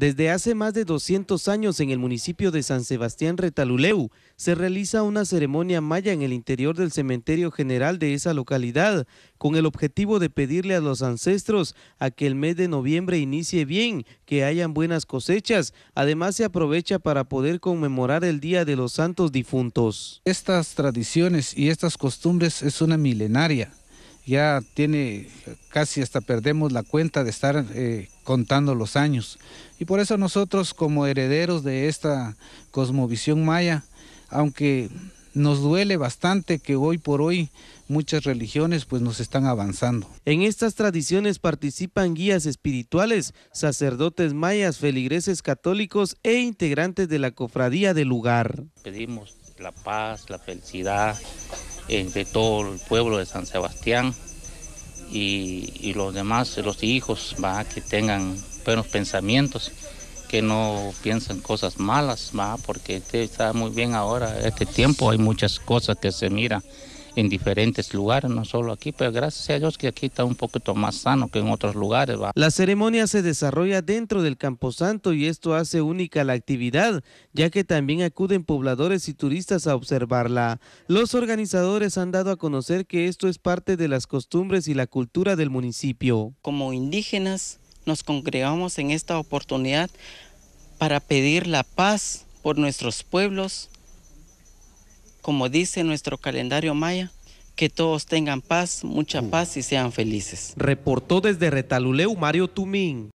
Desde hace más de 200 años en el municipio de San Sebastián Retaluleu se realiza una ceremonia maya en el interior del cementerio general de esa localidad con el objetivo de pedirle a los ancestros a que el mes de noviembre inicie bien, que hayan buenas cosechas. Además se aprovecha para poder conmemorar el Día de los Santos Difuntos. Estas tradiciones y estas costumbres es una milenaria ya tiene casi hasta perdemos la cuenta de estar eh, contando los años. Y por eso nosotros como herederos de esta cosmovisión maya, aunque nos duele bastante que hoy por hoy muchas religiones pues nos están avanzando. En estas tradiciones participan guías espirituales, sacerdotes mayas, feligreses católicos e integrantes de la cofradía del lugar. Pedimos la paz, la felicidad, de todo el pueblo de San Sebastián y, los demás, los hijos, va, que tengan buenos pensamientos, que no piensen cosas malas, va, porque está muy bien ahora, este tiempo hay muchas cosas que se miran en diferentes lugares, no solo aquí, pero gracias a Dios que aquí está un poquito más sano que en otros lugares. La ceremonia se desarrolla dentro del Camposanto y esto hace única la actividad, ya que también acuden pobladores y turistas a observarla. Los organizadores han dado a conocer que esto es parte de las costumbres y la cultura del municipio. Como indígenas nos congregamos en esta oportunidad para pedir la paz por nuestros pueblos, como dice nuestro calendario maya, que todos tengan paz, mucha paz y sean felices. Reportó desde Retaluleu Mario Tumín.